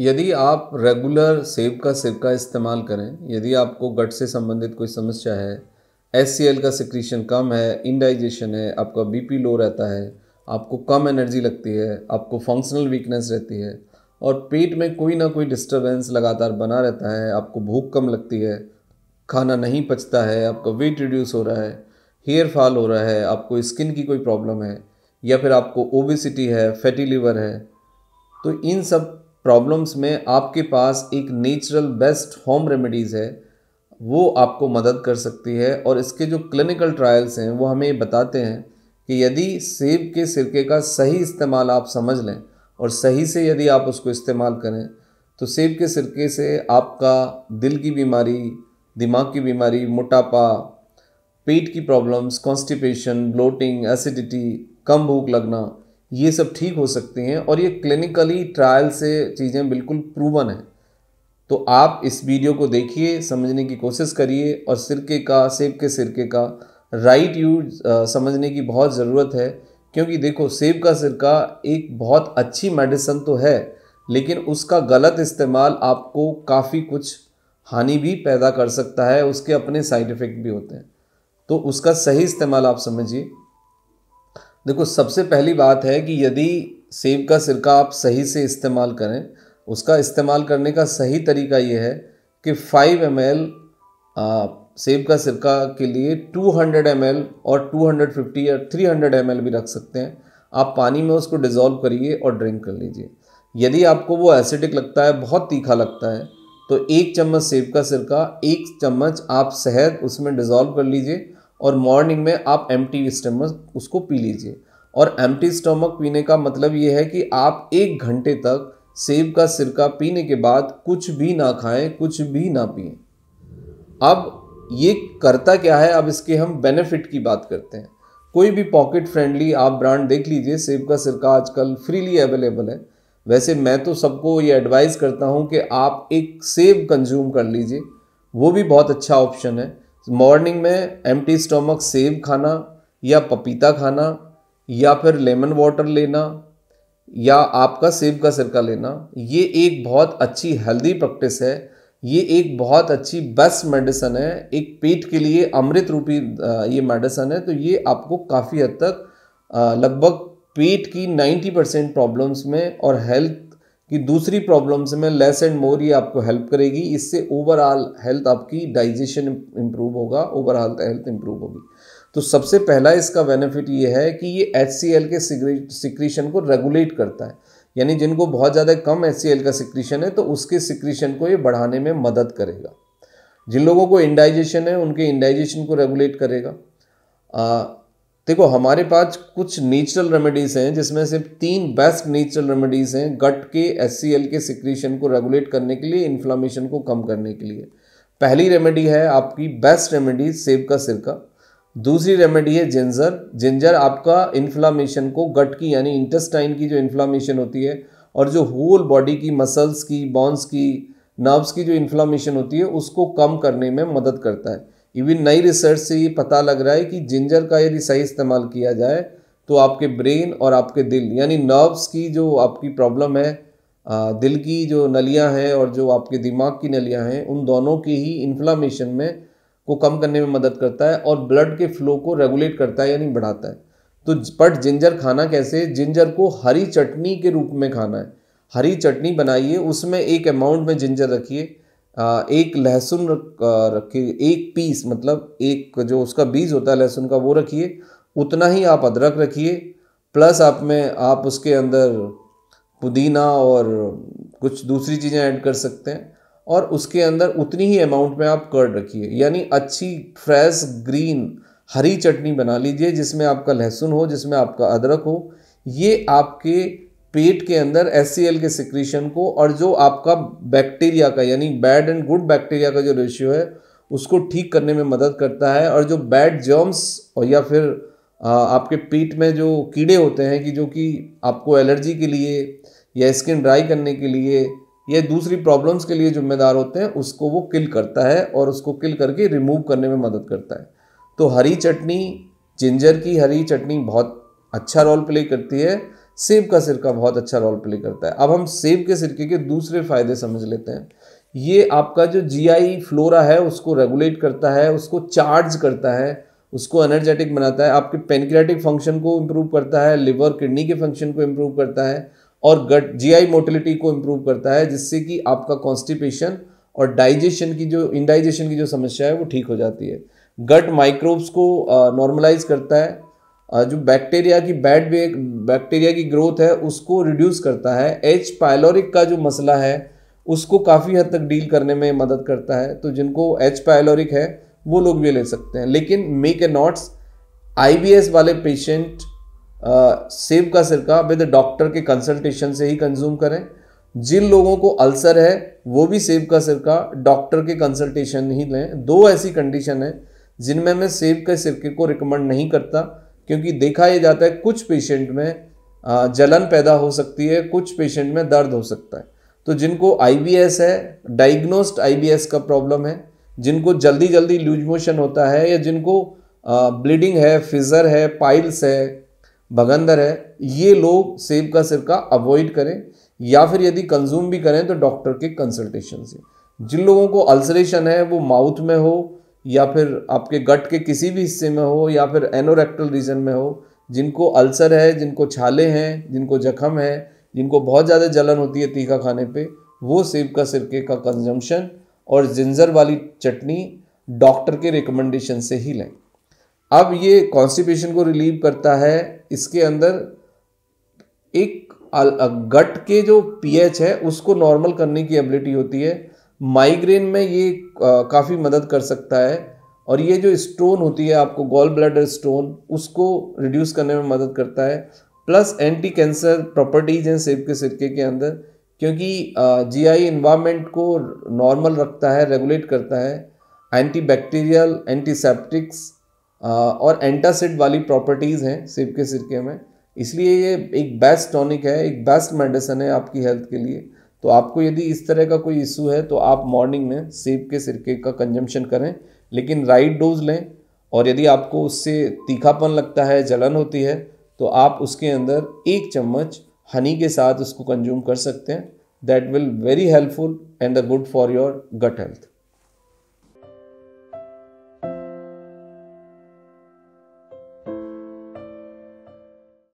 यदि आप रेगुलर सेब का सिरका इस्तेमाल करें, यदि आपको गट से संबंधित कोई समस्या है एससीएल का सिक्रीशन कम है इनडाइजेशन है, आपका बीपी लो रहता है, आपको कम एनर्जी लगती है, आपको फंक्शनल वीकनेस रहती है, और पेट में कोई ना कोई डिस्टरबेंस लगातार बना रहता है, आपको भूख कम लगती है, खाना नहीं पचता है, आपका वेट रिड्यूस हो रहा है हेयर फॉल हो रहा है, आपको स्किन की कोई प्रॉब्लम है, या फिर आपको ओबिसिटी है फैटी लिवर है तो इन सब प्रॉब्लम्स में आपके पास एक नेचुरल बेस्ट होम रेमेडीज़ है, वो आपको मदद कर सकती है और इसके जो क्लिनिकल ट्रायल्स हैं, वो हमें बताते हैं कि यदि सेब के सिरके का सही इस्तेमाल आप समझ लें और सही से यदि आप उसको इस्तेमाल करें तो सेब के सिरके से आपका दिल की बीमारी, दिमाग की बीमारी, मोटापा, पेट की प्रॉब्लम्स कॉन्स्टिपेशन ब्लोटिंग एसिडिटी कम भूख लगना ये सब ठीक हो सकती हैं और ये क्लिनिकली ट्रायल से चीज़ें बिल्कुल प्रूवन हैं। तो आप इस वीडियो को देखिए, समझने की कोशिश करिए और सिरके का, सेब के सिरके का राइट यूज़ समझने की बहुत ज़रूरत है। क्योंकि देखो, सेब का सिरका एक बहुत अच्छी मेडिसन तो है, लेकिन उसका गलत इस्तेमाल आपको काफ़ी कुछ हानि भी पैदा कर सकता है, उसके अपने साइड इफ़ेक्ट भी होते हैं। तो उसका सही इस्तेमाल आप समझिए। देखो, सबसे पहली बात है कि यदि सेब का सिरका आप सही से इस्तेमाल करें, उसका इस्तेमाल करने का सही तरीका ये है कि 5 एम एल सेब का सिरका के लिए 200 हंड्रेड एम एल और 250 या 300 एम भी रख सकते हैं। आप पानी में उसको डिज़ोल्व करिए और ड्रिंक कर लीजिए। यदि आपको वो एसिडिक लगता है, बहुत तीखा लगता है तो एक चम्मच सेब का सिरका, एक चम्मच आप शहद उसमें डिज़ोल्व कर लीजिए और मॉर्निंग में आप एम स्टमक उसको पी लीजिए। और एम स्टमक पीने का मतलब ये है कि आप एक घंटे तक सेब का सिरका पीने के बाद कुछ भी ना खाएँ, कुछ भी ना पिए। अब ये करता क्या है? अब इसके हम बेनिफिट की बात करते हैं। कोई भी पॉकेट फ्रेंडली आप ब्रांड देख लीजिए, सेब का सिरका आजकल फ्रीली अवेलेबल है। वैसे मैं तो सबको ये एडवाइस करता हूँ कि आप एक सेब कंज्यूम कर लीजिए। वो भी बहुत अच्छा ऑप्शन है। मॉर्निंग में एम टी स्टोमक सेब खाना, या पपीता खाना, या फिर लेमन वाटर लेना, या आपका सेब का सिरका लेना, ये एक बहुत अच्छी हेल्दी प्रैक्टिस है। ये एक बहुत अच्छी बेस्ट मेडिसन है। एक पेट के लिए अमृत रूपी ये मेडिसन है। तो ये आपको काफ़ी हद तक लगभग पेट की 90 परसेंट प्रॉब्लम्स में और हेल्थ कि दूसरी प्रॉब्लम्स में लेस एंड मोर ये आपको हेल्प करेगी। इससे ओवरऑल हेल्थ आपकी डाइजेशन इम्प्रूव होगा ओवरऑल हेल्थ इम्प्रूव होगी। तो सबसे पहला इसका बेनिफिट ये है कि ये एचसीएल के सिक्रीशन को रेगुलेट करता है। यानी जिनको बहुत ज़्यादा कम एचसीएल का सिक्रीशन है तो उसके सिक्रीशन को ये बढ़ाने में मदद करेगा। जिन लोगों को इंडाइजेशन है, उनके इंडाइजेशन को रेगुलेट करेगा। देखो, हमारे पास कुछ नेचुरल रेमेडीज़ हैं, जिसमें से तीन बेस्ट नेचुरल रेमेडीज़ हैं गट के SCL के सिक्रीशन को रेगुलेट करने के लिए इन्फ्लामेशन को कम करने के लिए। पहली रेमेडी है आपकी बेस्ट रेमेडी सेब का सिरका। दूसरी रेमेडी है जिंजर जिंजर आपका इन्फ्लामेशन को गट की, यानी इंटेस्टाइन की जो इन्फ्लामेशन होती है, और जो होल बॉडी की मसल्स की बॉन्स की नर्व्स की जो इन्फ्लामेशन होती है, उसको कम करने में मदद करता है। इवन नई रिसर्च से ये पता लग रहा है कि जिंजर का यदि सही इस्तेमाल किया जाए तो आपके ब्रेन और आपके दिल, यानी नर्व्स की जो आपकी प्रॉब्लम है दिल की जो नलियाँ हैं और जो आपके दिमाग की नलियाँ हैं, उन दोनों की ही इन्फ्लामेशन में को कम करने में मदद करता है और ब्लड के फ्लो को रेगुलेट करता है, यानी बढ़ाता है। तो बट जिंजर खाना कैसे जिंजर को हरी चटनी के रूप में खाना है। हरी चटनी बनाइए, उसमें एक अमाउंट में जिंजर रखिए। एक लहसुन रखिए एक पीस मतलब एक जो उसका बीज होता है लहसुन का, वो रखिए। उतना ही आप अदरक रखिए, प्लस आप में, आप उसके अंदर पुदीना और कुछ दूसरी चीज़ें ऐड कर सकते हैं। और उसके अंदर उतनी ही अमाउंट में आप कर्ड रखिए, यानी अच्छी फ्रेश ग्रीन हरी चटनी बना लीजिए, जिसमें आपका लहसुन हो, जिसमें आपका अदरक हो। ये आपके पेट के अंदर एस के सिक्रीशन को और जो आपका बैक्टीरिया का, यानी बैड एंड गुड बैक्टीरिया का जो रेशियो है, उसको ठीक करने में मदद करता है और जो बैड जर्म्स और या फिर आपके पेट में जो कीड़े होते हैं कि जो कि आपको एलर्जी के लिए या स्किन ड्राई करने के लिए या दूसरी प्रॉब्लम्स के लिए जिम्मेदार होते हैं, उसको वो किल करता है और उसको किल करके रिमूव करने में मदद करता है। तो हरी चटनी जिंजर की हरी चटनी बहुत अच्छा रोल प्ले करती है। सेब का सिरका बहुत अच्छा रोल प्ले करता है। अब हम सेब के सिरके के दूसरे फ़ायदे समझ लेते हैं। ये आपका जो जीआई फ्लोरा है, उसको रेगुलेट करता है, उसको चार्ज करता है, उसको एनर्जेटिक बनाता है, आपके पेनक्रियाटिक फ़ंक्शन को इम्प्रूव करता है लिवर किडनी के फ़ंक्शन को इम्प्रूव करता है, और गट जीआई मोटिलिटी को इम्प्रूव करता है, जिससे कि आपका कॉन्स्टिपेशन और डाइजेशन की जो इनडाइजेशन की जो समस्या है, वो ठीक हो जाती है। गट माइक्रोब्स को नॉर्मलाइज करता है जो बैक्टीरिया की बैड बैक्टीरिया की ग्रोथ है, उसको रिड्यूस करता है। एच पायलोरिक का जो मसला है, उसको काफ़ी हद तक डील करने में मदद करता है। तो जिनको एच पायलोरिक है, वो लोग भी ले सकते हैं। लेकिन मेक ए नॉट्स आई वाले पेशेंट सेब का सिरका विद डॉक्टर के कंसल्टेशन से ही कंज्यूम करें। जिन लोगों को अल्सर है, वो भी सेब का सिरका डॉक्टर के कंसल्टेशन ही लें। दो ऐसी कंडीशन है, जिनमें मैं सेब के सिरके को रिकमेंड नहीं करता। क्योंकि देखा यह जाता है कुछ पेशेंट में जलन पैदा हो सकती है, कुछ पेशेंट में दर्द हो सकता है। तो जिनको आईबीएस है डाइग्नोस्ड आई का प्रॉब्लम है, जिनको जल्दी जल्दी लूज मोशन होता है या जिनको ब्लीडिंग है फिजर है पाइल्स है, भगंदर है, ये लोग सेब का सिरका अवॉइड करें या फिर यदि कंज्यूम भी करें तो डॉक्टर के कंसल्टेशन से। जिन लोगों को अल्सरेशन है, वो माउथ में हो या फिर आपके गट के किसी भी हिस्से में हो या फिर एनोरेक्टल रीजन में हो, जिनको अल्सर है, जिनको छाले हैं, जिनको जख्म है, जिनको बहुत ज़्यादा जलन होती है तीखा खाने पे, वो सेब का सिरके का कंजम्पशन और जिंजर वाली चटनी डॉक्टर के रिकमेंडेशन से ही लें। अब ये कॉन्स्टिपेशन को रिलीव करता है, इसके अंदर एक गट के जो पीएच है, उसको नॉर्मल करने की एबिलिटी होती है। माइग्रेन में ये काफ़ी मदद कर सकता है। और ये जो स्टोन होती है, आपको गॉल ब्लडर स्टोन उसको रिड्यूस करने में मदद करता है। प्लस एंटी कैंसर प्रॉपर्टीज़ हैं सेब के सिरके के अंदर, क्योंकि जीआई इन्वायरमेंट को नॉर्मल रखता है रेगुलेट करता है। एंटी बैक्टीरियल एंटीसेप्टिक्स और एंटासिड वाली प्रॉपर्टीज़ हैं सेब के सिरके में। इसलिए ये एक बेस्ट टॉनिक है, एक बेस्ट मेडिसन है आपकी हेल्थ के लिए। तो आपको यदि इस तरह का कोई इशू है तो आप मॉर्निंग में सेब के सिरके का कंजम्पशन करें, लेकिन राइट डोज लें और यदि आपको उससे तीखापन लगता है, जलन होती है तो आप उसके अंदर एक चम्मच हनी के साथ उसको कंज्यूम कर सकते हैं। That will very helpful and a good for your gut health